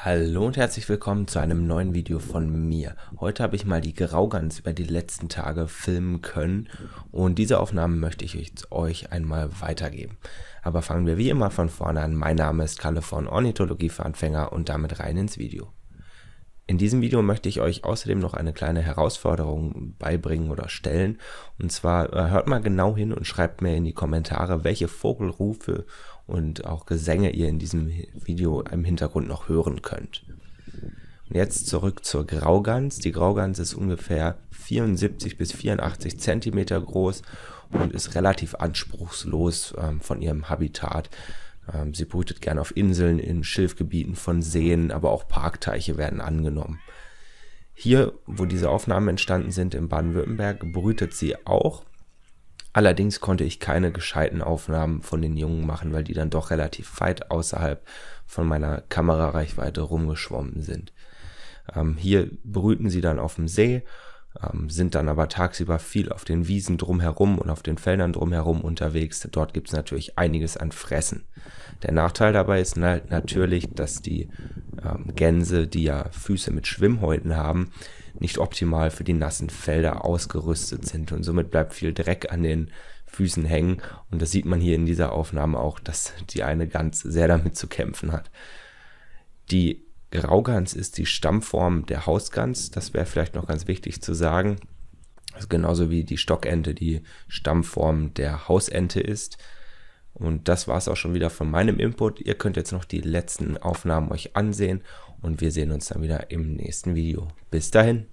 Hallo und herzlich willkommen zu einem neuen Video von mir. Heute habe ich mal die Graugans über die letzten Tage filmen können und diese Aufnahmen möchte ich euch einmal weitergeben. Aber fangen wir wie immer von vorne an. Mein Name ist Kalle von Ornithologie für Anfänger und damit rein ins Video. In diesem Video möchte ich euch außerdem noch eine kleine Herausforderung beibringen oder stellen. Und zwar äh, hört mal genau hin und schreibt mir in die Kommentare, welche Vogelrufe und auch Gesänge ihr in diesem Video im Hintergrund noch hören könnt. Und jetzt zurück zur Graugans. Die Graugans ist ungefähr 74 bis 84 Zentimeter groß und ist relativ anspruchslos ähm, von ihrem Habitat. Ähm, sie brütet gern auf Inseln, in Schilfgebieten von Seen, aber auch Parkteiche werden angenommen. Hier, wo diese Aufnahmen entstanden sind in Baden-Württemberg, brütet sie auch, Allerdings konnte ich keine gescheiten Aufnahmen von den Jungen machen, weil die dann doch relativ weit außerhalb von meiner Kamerareichweite rumgeschwommen sind. Ähm, hier brüten sie dann auf dem See, ähm, sind dann aber tagsüber viel auf den Wiesen drumherum und auf den Feldern drumherum unterwegs. Dort gibt es natürlich einiges an Fressen. Der Nachteil dabei ist natürlich, dass die ähm, Gänse, die ja Füße mit Schwimmhäuten haben, nicht optimal für die nassen Felder ausgerüstet sind und somit bleibt viel Dreck an den Füßen hängen und das sieht man hier in dieser Aufnahme auch, dass die eine Gans sehr damit zu kämpfen hat. Die Graugans ist die Stammform der Hausgans, das wäre vielleicht noch ganz wichtig zu sagen. Also genauso wie die Stockente die Stammform der Hausente ist. Und das war es auch schon wieder von meinem Input. Ihr könnt jetzt noch die letzten Aufnahmen euch ansehen und wir sehen uns dann wieder im nächsten Video. Bis dahin.